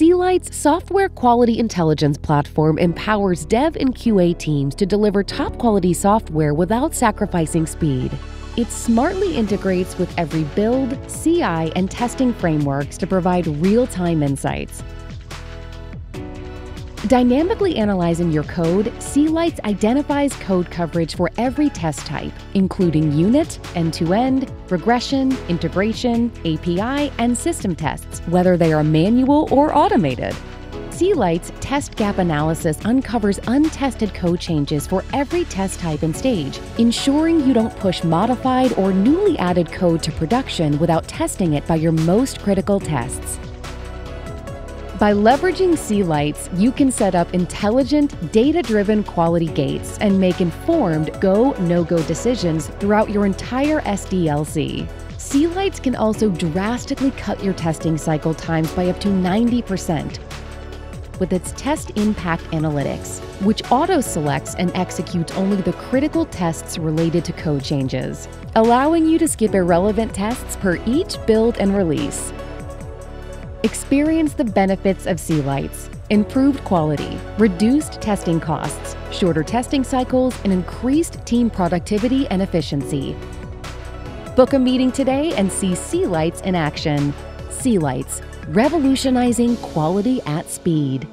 Sealight's software quality intelligence platform empowers dev and QA teams to deliver top quality software without sacrificing speed. It smartly integrates with every build, CI, and testing frameworks to provide real time insights. Dynamically analyzing your code, Sealights identifies code coverage for every test type, including unit, end to end, regression, integration, API, and system tests, whether they are manual or automated. Sealight's test gap analysis uncovers untested code changes for every test type and stage, ensuring you don't push modified or newly added code to production without testing it by your most critical tests. By leveraging Sealights, you can set up intelligent, data driven quality gates and make informed go no go decisions throughout your entire SDLC. Sealights can also drastically cut your testing cycle times by up to 90% with its test impact analytics, which auto selects and executes only the critical tests related to code changes, allowing you to skip irrelevant tests per each build and release. Experience the benefits of Sealights improved quality, reduced testing costs, shorter testing cycles, and increased team productivity and efficiency. Book a meeting today and see Sealights in action. Sealights, revolutionizing quality at speed.